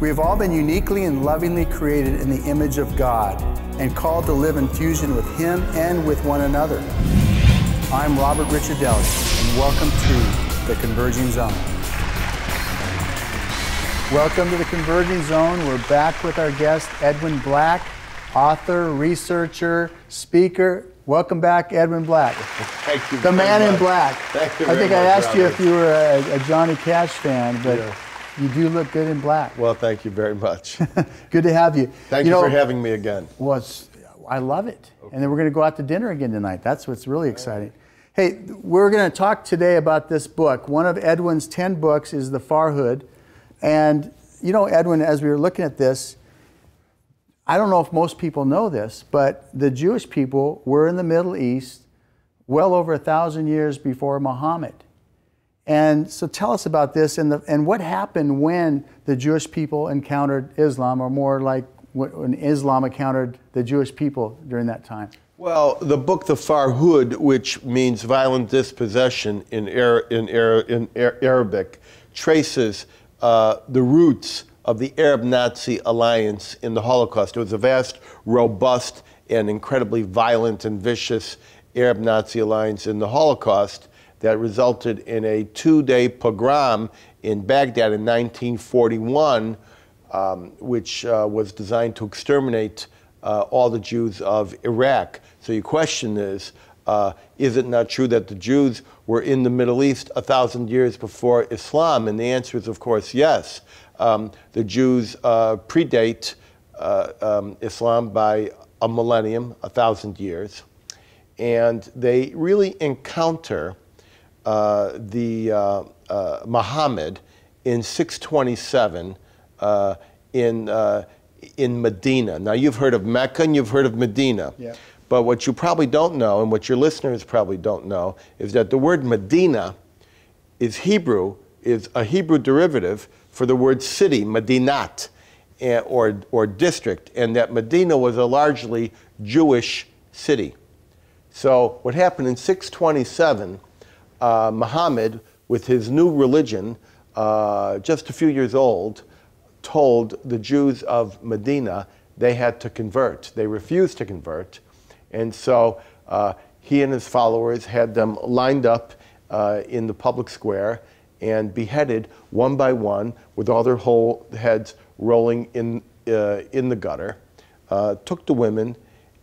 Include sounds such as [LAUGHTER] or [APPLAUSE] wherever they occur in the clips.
We have all been uniquely and lovingly created in the image of God and called to live in fusion with Him and with one another. I'm Robert Ricciardelli, and welcome to the Converging Zone. Welcome to the Converging Zone. We're back with our guest, Edwin Black, author, researcher, speaker. Welcome back, Edwin Black. Thank you. The man much. in black. Thank you. I think I asked you if you were a, a Johnny Cash fan, but Yeah. You do look good in black. Well, thank you very much. [LAUGHS] Good to have you. Thank you, know, for having me again. Well, I love it. And then we're going to go out to dinner again tonight. That's what's really exciting. Hey, we're going to talk today about this book. One of Edwin's 10 books is The Farhud. And, you know, Edwin, as we were looking at this, I don't know if most people know this, but the Jewish people were in the Middle East well over a thousand years before Muhammad. And so tell us about this and, the, and what happened when the Jewish people encountered Islam, or more like when Islam encountered the Jewish people during that time. Well, the book The Farhud, which means violent dispossession in, in, in Ar- Arabic, traces uh, the roots of the Arab Nazi alliance in the Holocaust. It was a vast, robust, and incredibly violent and vicious Arab Nazi alliance in the Holocaust that resulted in a two day pogrom in Baghdad in 1941 um, which uh, was designed to exterminate uh, all the Jews of Iraq. So your question is, uh, is it not true that the Jews were in the Middle East a thousand years before Islam? And the answer is, of course, yes. Um, the Jews uh, predate uh, um, Islam by a millennium, a thousand years, and they really encounter the uh, uh, Muhammad in 627 uh, in uh, in Medina. Now you've heard of Mecca and you've heard of Medina. Yeah. But what you probably don't know, and what your listeners probably don't know, is that the word Medina is Hebrew, is a Hebrew derivative for the word city, Medinat, eh, or, or district, and that Medina was a largely Jewish city. So what happened in 627, uh, Muhammad, with his new religion, uh, just a few years old, told the Jews of Medina they had to convert. They refused to convert. And so uh, he and his followers had them lined up uh, in the public square and beheaded one by one with all their whole heads rolling in, uh, in the gutter. Uh, took the women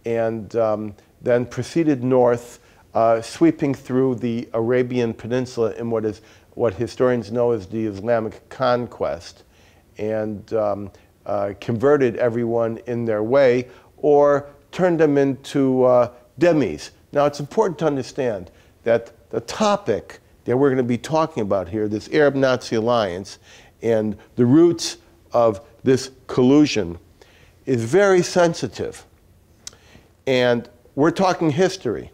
and um, then proceeded north, uh, sweeping through the Arabian Peninsula in what is what historians know as the Islamic conquest, and um, uh, converted everyone in their way, or turned them into uh, dhimmis. Now, it's important to understand that the topic that we're going to be talking about here, this Arab-Nazi alliance, and the roots of this collusion, is very sensitive. And we're talking history.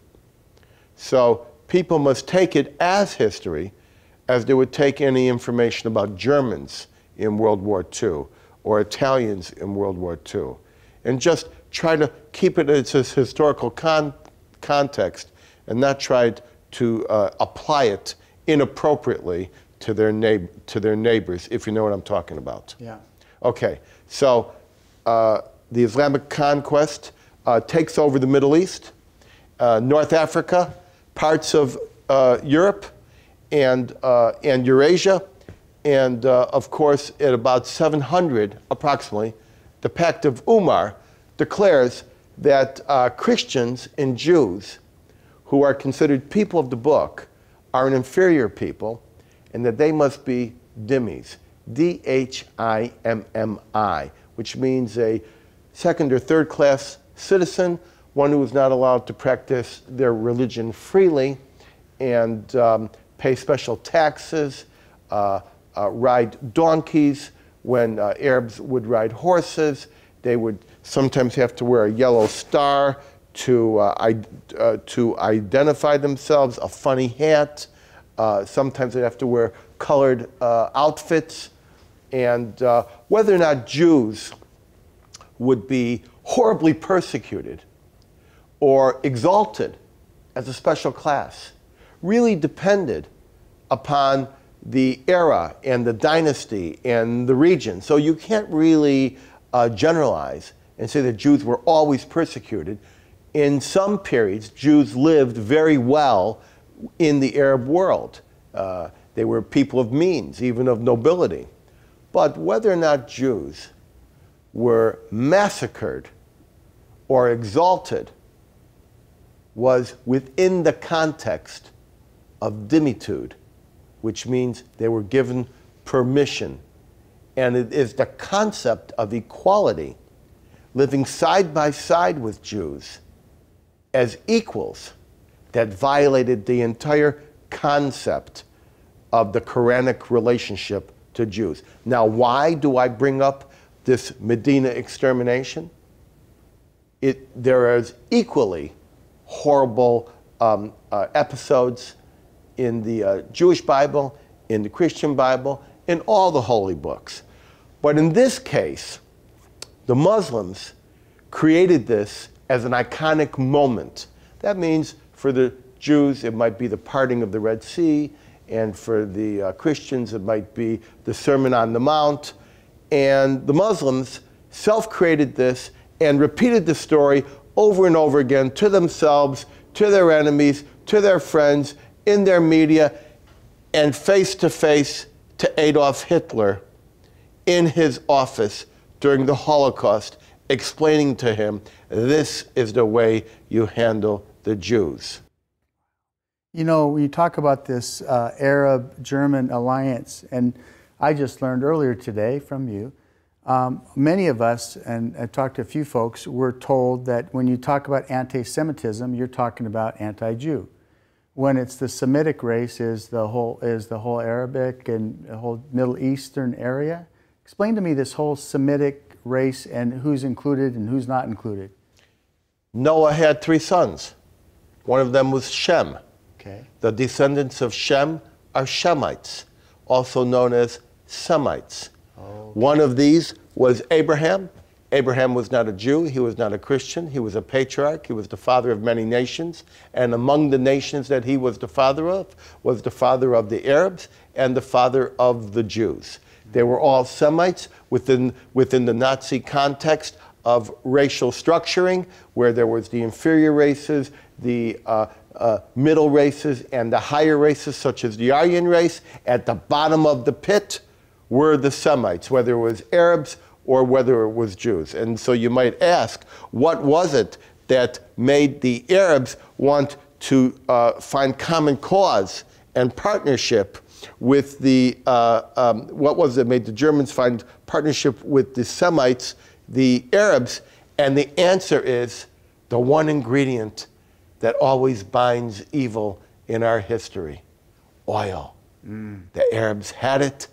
So people must take it as history as they would take any information about Germans in World War II or Italians in World War II. And just try to keep it as a historical con- context and not try to uh, apply it inappropriately to their, neigh- to their neighbors, if you know what I'm talking about. Yeah. Okay, so uh, the Islamic conquest uh, takes over the Middle East, uh, North Africa, parts of uh, Europe, and, uh, and Eurasia. And uh, of course, at about 700 approximately, the Pact of Umar declares that uh, Christians and Jews, who are considered people of the book, are an inferior people, and that they must be dhimmis, D H I M M I, which means a second or third class citizen, one who is not allowed to practice their religion freely and um, pay special taxes, uh, uh, ride donkeys when uh, Arabs would ride horses. They would sometimes have to wear a yellow star to, uh, uh, to identify themselves, a funny hat. Uh, sometimes they'd have to wear colored outfits. And whether or not Jews would be horribly persecuted or exalted as a special class really depended upon the era and the dynasty and the region. So you can't really uh, generalize and say that Jews were always persecuted. In some periods, Jews lived very well in the Arab world. Uh, they were people of means, even of nobility. But whether or not Jews were massacred or exalted was within the context of dhimmitude, which means they were given permission. And it is the concept of equality, living side by side with Jews as equals, that violated the entire concept of the Quranic relationship to Jews. Now, why do I bring up this Medina extermination? It, there is equally horrible um, uh, episodes in the uh, Jewish Bible, in the Christian Bible, in all the holy books. But in this case, the Muslims created this as an iconic moment. That means for the Jews, it might be the parting of the Red Sea, and for the uh, Christians, it might be the Sermon on the Mount. And the Muslims self created this and repeated the story over and over again to themselves, to their enemies, to their friends, in their media, and face to face to Adolf Hitler in his office during the Holocaust, explaining to him this is the way you handle the Jews. You know, when you talk about this uh, Arab German alliance, and I just learned earlier today from you, um, many of us, and I talked to a few folks, were told that when you talk about anti Semitism, you're talking about anti Jew. When it's the Semitic race, is the whole, is the whole Arabic and the whole Middle Eastern area? Explain to me this whole Semitic race and who's included and who's not included. Noah had three sons. One of them was Shem. Okay. The descendants of Shem are Shemites, also known as Semites. Oh. One of these was Abraham. Abraham was not a Jew, he was not a Christian, he was a patriarch, he was the father of many nations. And among the nations that he was the father of was the father of the Arabs and the father of the Jews. They were all Semites within, within the Nazi context of racial structuring, where there was the inferior races, the uh, uh, middle races and the higher races, such as the Aryan race, at the bottom of the pit were the Semites, whether it was Arabs or whether it was Jews. And so you might ask, what was it that made the Arabs want to uh, find common cause and partnership with the, uh, um, what was it made the Germans find partnership with the Semites, the Arabs? And the answer is the one ingredient that always binds evil in our history oil. Mm. The Arabs had it,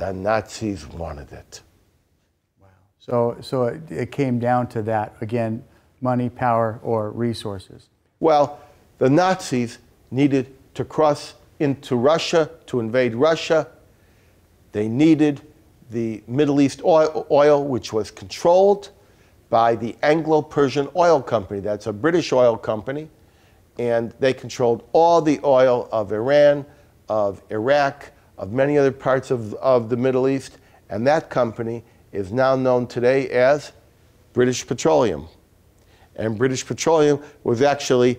the Nazis wanted it. Wow. So, so it, it came down to that again money, power, or resources? Well, the Nazis needed to cross into Russia to invade Russia. They needed the Middle East oil, oil which was controlled by the Anglo Persian Oil Company. That's a British oil company and they controlled all the oil of Iran, of Iraq, of many other parts of, of the Middle East, and that company is now known today as British Petroleum. And British Petroleum was actually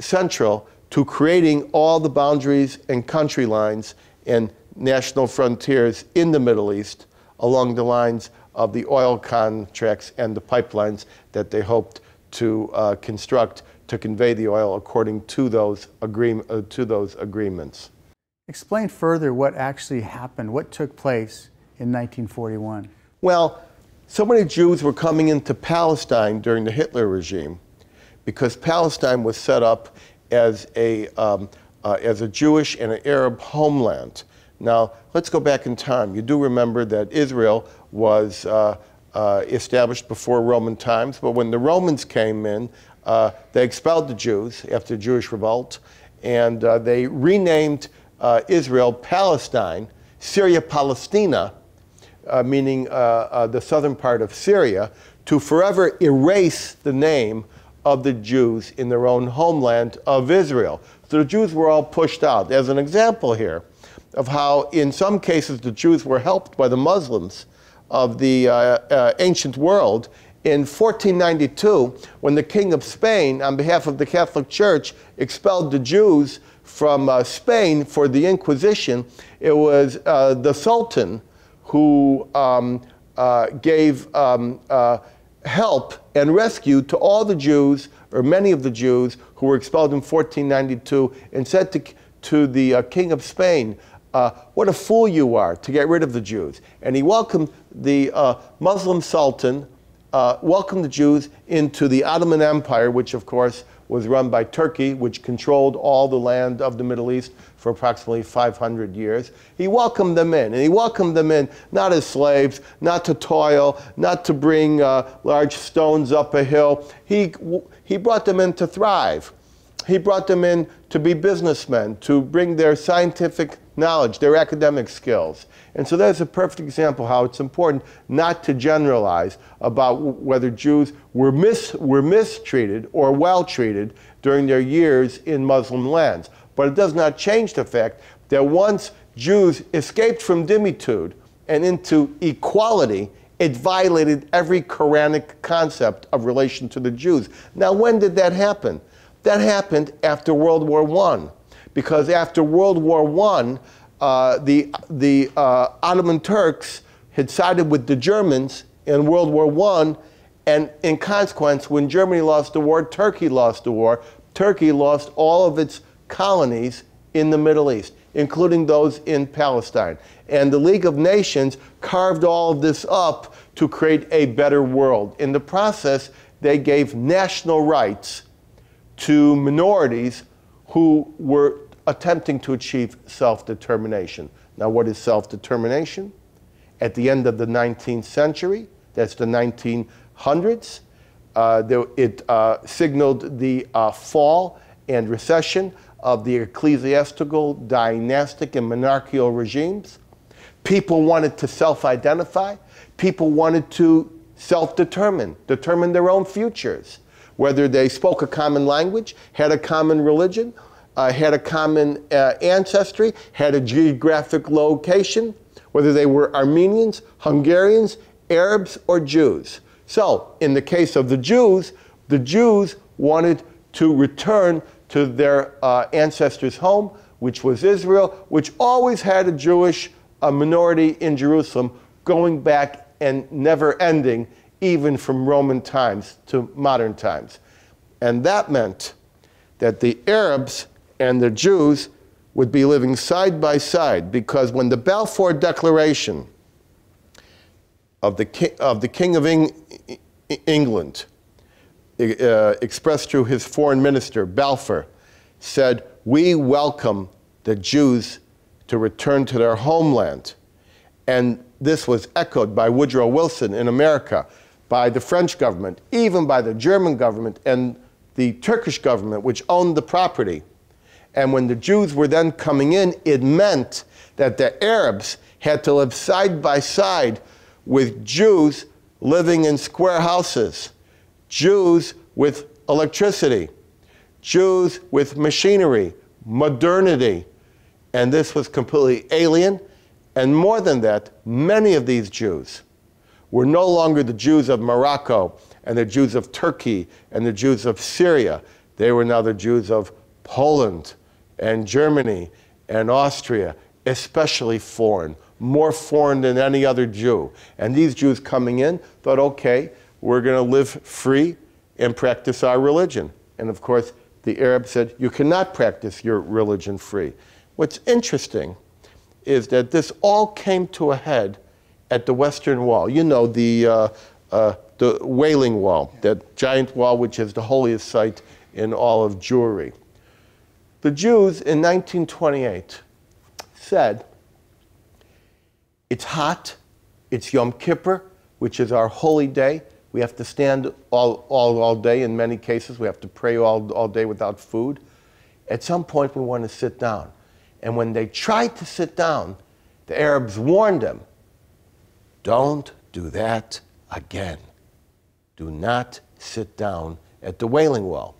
central to creating all the boundaries and country lines and national frontiers in the Middle East along the lines of the oil contracts and the pipelines that they hoped to uh, construct to convey the oil according to those, agree, uh, to those agreements. Explain further what actually happened, what took place in 1941. Well, so many Jews were coming into Palestine during the Hitler regime because Palestine was set up as a, um, uh, as a Jewish and an Arab homeland. Now, let's go back in time. You do remember that Israel was uh, uh, established before Roman times, but when the Romans came in, uh, they expelled the Jews after the Jewish revolt, and uh, they renamed uh, Israel Palestine, Syria Palestina, uh, meaning uh, uh, the southern part of Syria, to forever erase the name of the Jews in their own homeland of Israel. So the Jews were all pushed out. As an example here, of how, in some cases, the Jews were helped by the Muslims of the uh, uh, ancient world. In 1492, when the King of Spain, on behalf of the Catholic Church, expelled the Jews from uh, Spain for the Inquisition, it was uh, the Sultan who um, uh, gave um, uh, help and rescue to all the Jews, or many of the Jews, who were expelled in 1492, and said to, to the uh, King of Spain, uh, What a fool you are to get rid of the Jews. And he welcomed the Muslim Sultan, uh, welcomed the Jews into the Ottoman Empire, which, of course, was run by Turkey, which controlled all the land of the Middle East for approximately 500 years. He welcomed them in, and he welcomed them in not as slaves, not to toil, not to bring uh, large stones up a hill. He, he brought them in to thrive. He brought them in to be businessmen, to bring their scientific knowledge, their academic skills. And so that's a perfect example how it's important not to generalize about whether Jews were, mis- were mistreated or well treated during their years in Muslim lands. But it does not change the fact that once Jews escaped from dhimmitude and into equality, it violated every Quranic concept of relation to the Jews. Now, when did that happen? That happened after World War I because after World War I, uh, the, the uh, Ottoman Turks had sided with the Germans in World War I, and in consequence, when Germany lost the war, Turkey lost the war. Turkey lost all of its colonies in the Middle East, including those in Palestine. And the League of Nations carved all of this up to create a better world. In the process, they gave national rights to minorities who were attempting to achieve self determination. Now, what is self determination? At the end of the 19th century, that's the 1900s, uh, it uh, signaled the uh, fall and recession of the ecclesiastical, dynastic, and monarchical regimes. People wanted to self identify, people wanted to self determine, determine their own futures, whether they spoke a common language, had a common religion, uh, had a common uh, ancestry, had a geographic location, whether they were Armenians, Hungarians, Arabs, or Jews. So, in the case of the Jews, the Jews wanted to return to their uh, ancestors' home, which was Israel, which always had a Jewish uh, minority in Jerusalem going back and never ending, even from Roman times to modern times. And that meant that the Arabs and the Jews would be living side by side because when the Balfour Declaration of the, King of, the King of Eng England, uh, expressed through his foreign minister, Balfour, said, We welcome the Jews to return to their homeland. And this was echoed by Woodrow Wilson in America, by the French government, even by the German government and the Turkish government, which owned the property. And when the Jews were then coming in, it meant that the Arabs had to live side by side with Jews living in square houses, Jews with electricity, Jews with machinery, modernity. And this was completely alien. And more than that, many of these Jews were no longer the Jews of Morocco and the Jews of Turkey and the Jews of Syria. They were now the Jews of Poland and Germany and Austria, especially foreign, more foreign than any other Jew. And these Jews coming in thought, okay, we're going to live free and practice our religion. And of course, the Arabs said, you cannot practice your religion free. What's interesting is that this all came to a head at the Western Wall. You know, the, uh, uh, the Wailing Wall, that giant wall which is the holiest site in all of Jewry. The Jews in 1928 said, It's hot, it's Yom Kippur, which is our holy day. We have to stand all, all, all day in many cases. We have to pray all, all day without food. At some point, we want to sit down. And when they tried to sit down, the Arabs warned them don't do that again. Do not sit down at the Wailing Wall.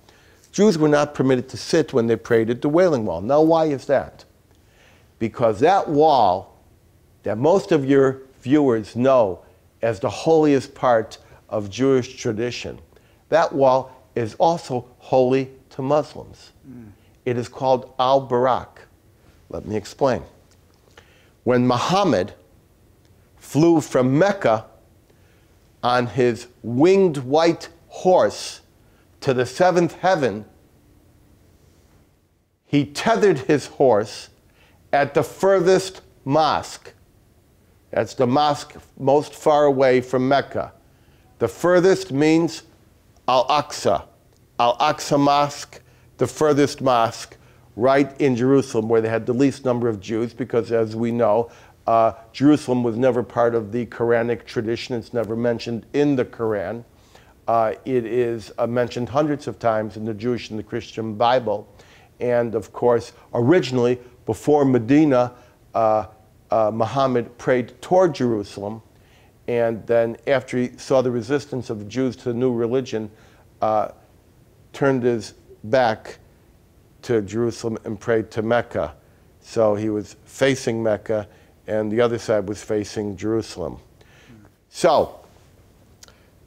Jews were not permitted to sit when they prayed at the Wailing Wall. Now, why is that? because that wall that most of your viewers know as the holiest part of Jewish tradition, that wall is also holy to Muslims. Mm. It is called Al Buraq. Let me explain. When Muhammad flew from Mecca on his winged white horse to the seventh heaven, he tethered his horse at the furthest mosque. That's the mosque most far away from Mecca. The furthest means Al Aqsa. Al Aqsa Mosque, the furthest mosque, right in Jerusalem, where they had the least number of Jews, because as we know, uh, Jerusalem was never part of the Quranic tradition. It's never mentioned in the Quran. Uh, it is uh, mentioned hundreds of times in the Jewish and the Christian Bible. And of course, originally, before Medina, uh, uh, Muhammad prayed toward Jerusalem. And then, after he saw the resistance of the Jews to the new religion, uh, turned his back to Jerusalem and prayed to Mecca. So he was facing Mecca, and the other side was facing Jerusalem. So,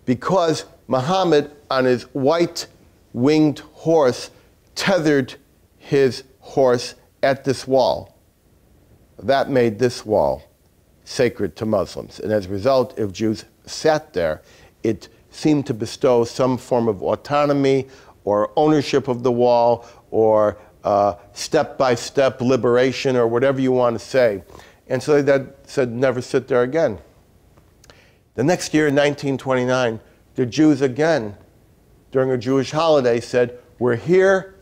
because Muhammad, on his white winged horse, tethered his horse at this wall, that made this wall sacred to Muslims. And as a result, if Jews sat there, it seemed to bestow some form of autonomy or ownership of the wall or step by step liberation or whatever you want to say. And so they said, never sit there again. The next year, in 1929, the Jews again, during a Jewish holiday, said, We're here,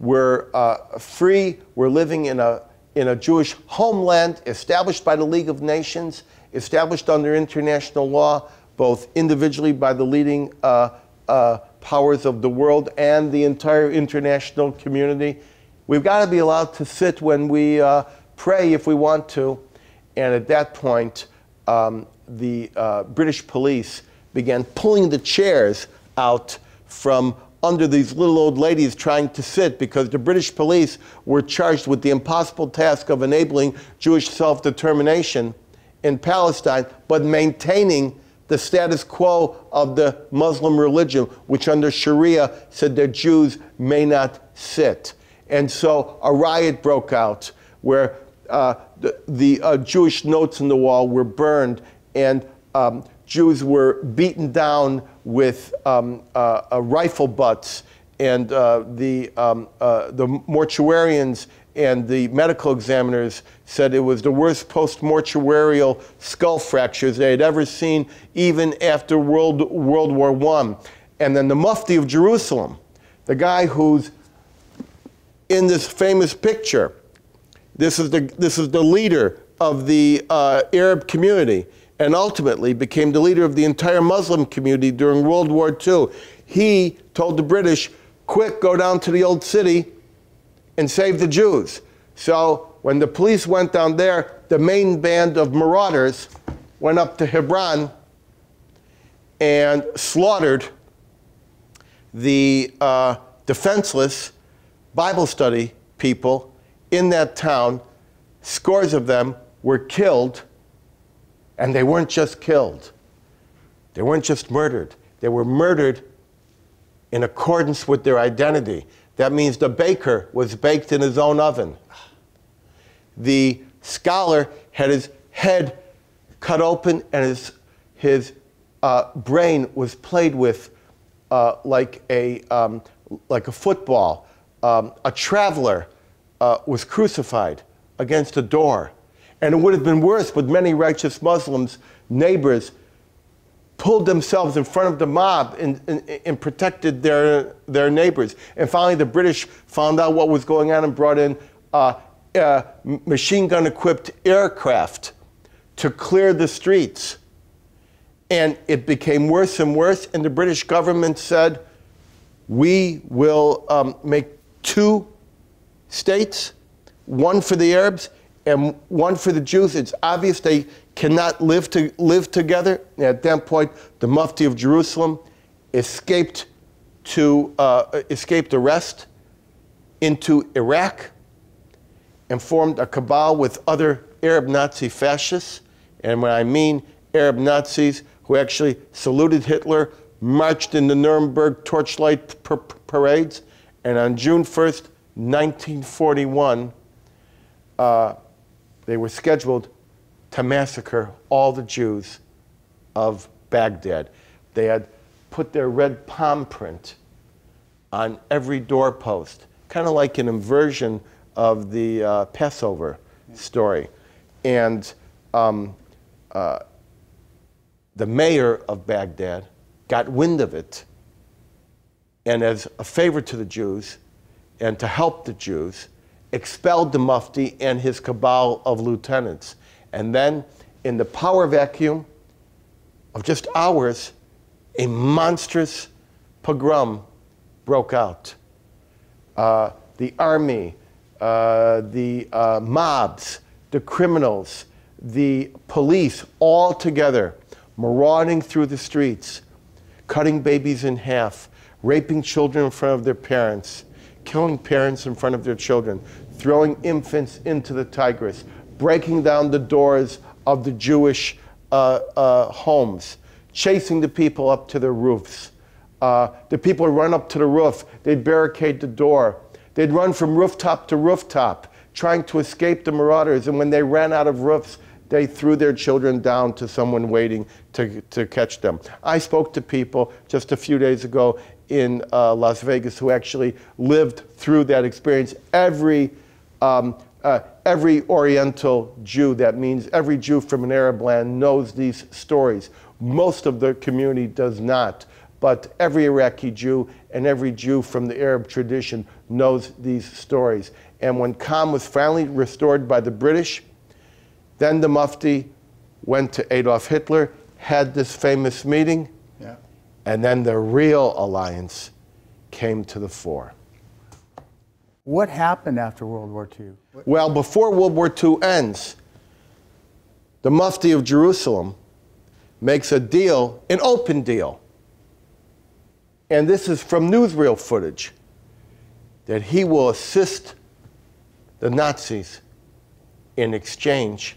we're uh, free, we're living in a, in a Jewish homeland established by the League of Nations, established under international law, both individually by the leading uh, uh, powers of the world and the entire international community. We've got to be allowed to sit when we uh, pray if we want to. And at that point, um, the uh, British police began pulling the chairs out from under these little old ladies trying to sit because the British police were charged with the impossible task of enabling Jewish self determination in Palestine, but maintaining the status quo of the Muslim religion, which under Sharia said that Jews may not sit. And so a riot broke out where uh, the, the uh, Jewish notes in the wall were burned and um, Jews were beaten down with um, uh, rifle butts and uh, the, um, uh, the mortuarians and the medical examiners said it was the worst post-mortuarial skull fractures they had ever seen, even after World, World War I. And then the Mufti of Jerusalem, the guy who's in this famous picture, this is the, this is the leader of the uh, Arab community and ultimately became the leader of the entire Muslim community during World War II. He told the British, quick, go down to the old city and save the Jews. So when the police went down there, the main band of marauders went up to Hebron and slaughtered the uh, defenseless Bible study people in that town. Scores of them were killed, and they weren't just killed, they weren't just murdered, they were murdered in accordance with their identity. That means the baker was baked in his own oven. The scholar had his head cut open and his, his uh, brain was played with uh, like, a, um, like a football. Um, a traveler uh, was crucified against a door. And it would have been worse, but many righteous Muslims, neighbors, pulled themselves in front of the mob and, and, and, protected their, their neighbors. And finally, the British found out what was going on and brought in uh, uh, machine gun equipped aircraft to clear the streets. And it became worse and worse, and the British government said, We will um, make two states, one for the Arabs and one for the Jews. It's obvious they cannot live, to, live together. At that point, the Mufti of Jerusalem escaped, to, uh, escaped arrest into Iraq. and formed a cabal with other Arab Nazi fascists. And when I mean Arab Nazis who actually saluted Hitler, marched in the Nuremberg torchlight parades, and on June 1st, 1941, uh, they were scheduled to massacre all the Jews of Baghdad. They had put their red palm print on every doorpost, kind of like an inversion of the uh, Passover story. And um, uh, the mayor of Baghdad got wind of it, and as a favor to the Jews and to help the Jews, expelled the Mufti and his cabal of lieutenants. And then, in the power vacuum of just hours, a monstrous pogrom broke out. Uh, the army, uh, the uh, mobs, the criminals, the police, all together, marauding through the streets, cutting babies in half, raping children in front of their parents, killing parents in front of their children, throwing infants into the Tigris, breaking down the doors of the Jewish uh, uh, homes, chasing the people up to their roofs. Uh, the people run up to the roof, they'd barricade the door. They'd run from rooftop to rooftop, trying to escape the marauders. And when they ran out of roofs, they threw their children down to someone waiting to, to catch them. I spoke to people just a few days ago in uh, Las Vegas who actually lived through that experience. Every, um, uh, every Oriental Jew, that means every Jew from an Arab land, knows these stories. Most of the community does not, but every Iraqi Jew and every Jew from the Arab tradition knows these stories. And when calm was finally restored by the British, then the Mufti went to Adolf Hitler, had this famous meeting, and then the real alliance came to the fore. What happened after World War II? Well, before World War II ends, the Mufti of Jerusalem makes a deal, an open deal. And this is from newsreel footage that he will assist the Nazis in exchange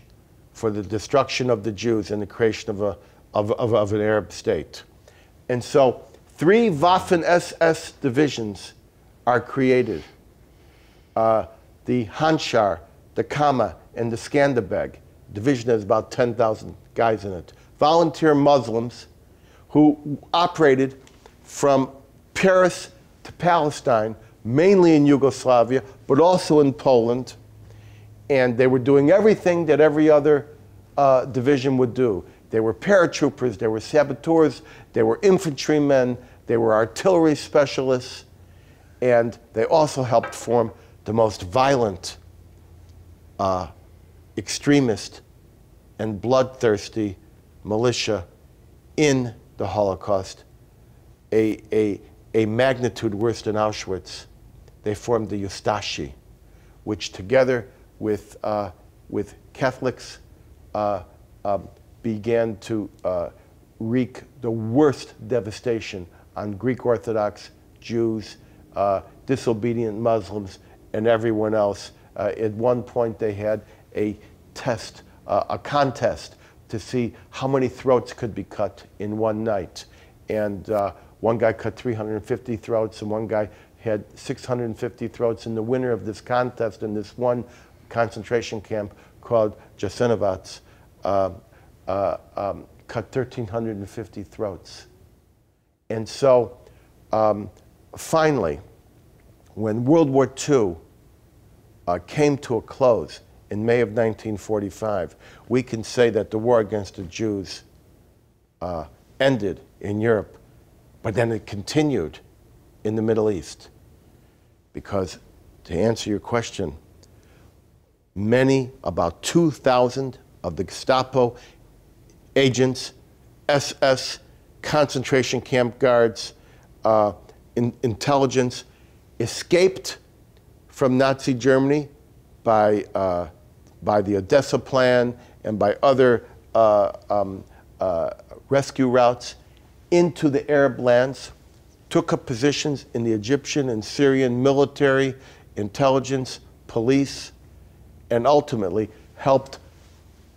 for the destruction of the Jews and the creation of, a, of, of, of an Arab state. And so three Waffen SS divisions are created. Uh, the Handschar, the Kama, and the Skanderbeg. Division has about 10,000 guys in it. Volunteer Muslims who operated from Paris to Palestine, mainly in Yugoslavia, but also in Poland. And they were doing everything that every other uh, division would do. They were paratroopers, they were saboteurs, they were infantrymen, they were artillery specialists, and they also helped form the most violent, uh, extremist, and bloodthirsty militia in the Holocaust, a, a, a magnitude worse than Auschwitz. They formed the Ustashi, which together with, uh, with Catholics, uh, um, began to uh, wreak the worst devastation on Greek Orthodox Jews, uh, disobedient Muslims, and everyone else. Uh, at one point, they had a test, uh, a contest to see how many throats could be cut in one night. And uh, one guy cut 350 throats, and one guy had 650 throats. And the winner of this contest in this one concentration camp called Jasenovac uh, uh, um, cut 1,350 throats. And so um, finally, when World War II uh, came to a close in May of 1945, we can say that the war against the Jews uh, ended in Europe, but then it continued in the Middle East. Because to answer your question, many, about 2,000 of the Gestapo agents, SS, concentration camp guards, uh, in, intelligence, escaped from Nazi Germany by, uh, by the Odessa Plan and by other uh, um, uh, rescue routes into the Arab lands, took up positions in the Egyptian and Syrian military, intelligence, police, and ultimately helped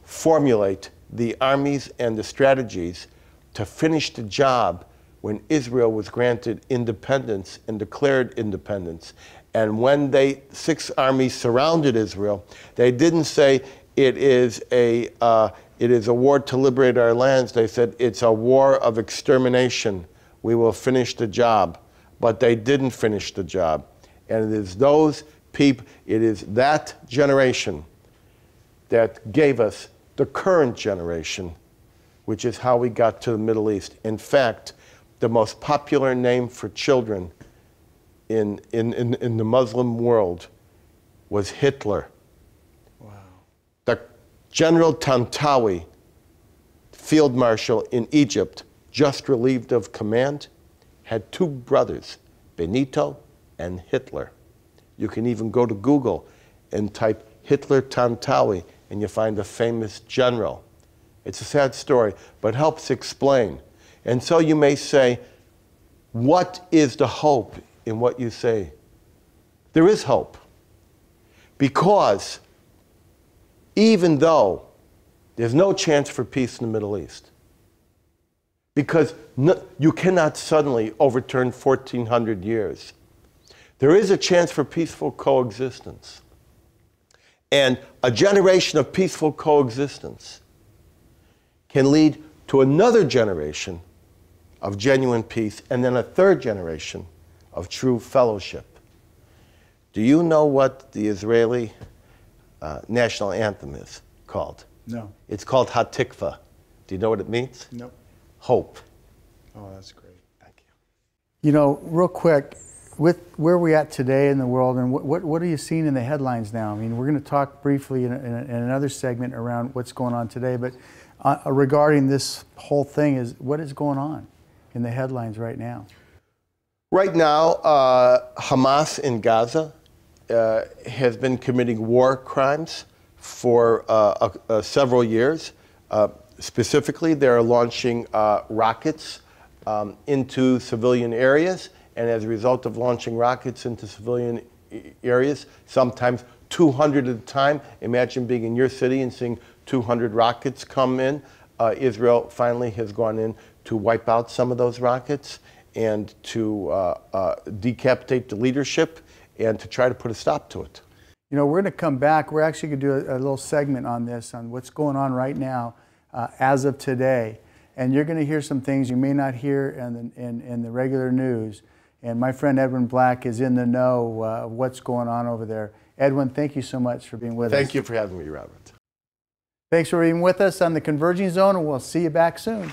formulate the armies and the strategies to finish the job when Israel was granted independence and declared independence. And when they six armies surrounded Israel, they didn't say it is a uh, it is a war to liberate our lands. They said it's a war of extermination. We will finish the job, but they didn't finish the job. And it is those people, it is that generation that gave us the current generation, which is how we got to the Middle East. In fact, the most popular name for children in, in, in, in the Muslim world was Hitler. Wow. The General Tantawi, field marshal in Egypt, just relieved of command, had two brothers, Benito and Hitler. You can even go to Google and type Hitler Tantawi, and you find a famous general. It's a sad story, but helps explain. And so you may say, What is the hope in what you say? There is hope. Because even though there's no chance for peace in the Middle East, because no, you cannot suddenly overturn 1400 years. There is a chance for peaceful coexistence. And a generation of peaceful coexistence can lead to another generation of genuine peace and then a third generation of true fellowship. Do you know what the Israeli uh, national anthem is called? No. It's called Hatikva. Do you know what it means? No. Hope. Oh, that's great. Thank you. You know, real quick, with where we're at today in the world, and what, what, what are you seeing in the headlines now? I mean, we're going to talk briefly in, in, in another segment around what's going on today, but uh, regarding this whole thing, is what is going on in the headlines right now? Right now, uh, Hamas in Gaza uh, has been committing war crimes for uh, several years. Uh, specifically, they're launching uh, rockets um, into civilian areas and as a result of launching rockets into civilian areas, sometimes 200 at a time. Imagine being in your city and seeing 200 rockets come in. Uh, Israel finally has gone in to wipe out some of those rockets and to uh, uh, decapitate the leadership and to try to put a stop to it. You know, we're going to come back. We're actually going to do a, a, little segment on this, on what's going on right now uh, as of today. And you're going to hear some things you may not hear in the, in, in the regular news. And my friend Edwin Black is in the know uh, of what's going on over there. Edwin, thank you so much for being with thank us. Thank you for having me, Robert. Thanks for being with us on the Converging Zone, and we'll see you back soon.